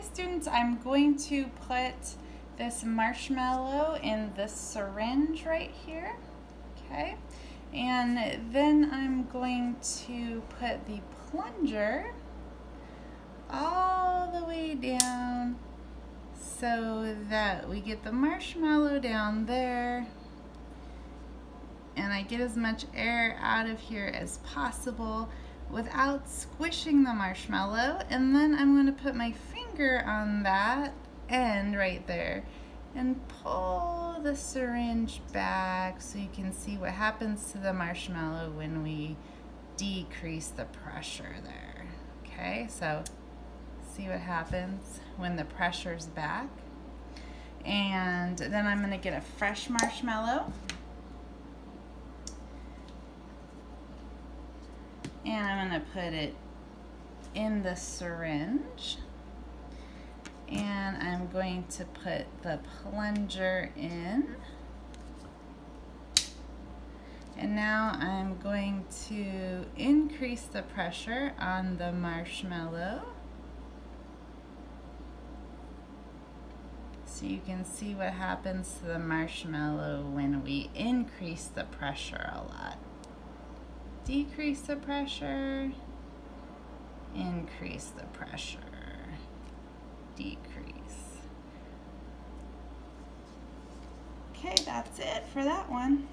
Students, I'm going to put this marshmallow in this syringe right here, okay? And then I'm going to put the plunger all the way down so that we get the marshmallow down there. And I get as much air out of here as possible without squishing the marshmallow and then I'm going to put my finger on that end right there and pull the syringe back so you can see what happens to the marshmallow when we decrease the pressure there. Okay, so see what happens when the pressure's back. And then I'm going to get a fresh marshmallow and I'm going to put it in the syringe. And I'm going to put the plunger in. And now I'm going to increase the pressure on the marshmallow. So you can see what happens to the marshmallow when we increase the pressure a lot decrease the pressure, increase the pressure, decrease. Okay, that's it for that one.